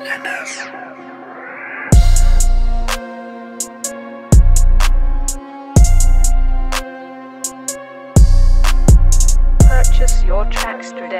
Today. Purchase your tracks today.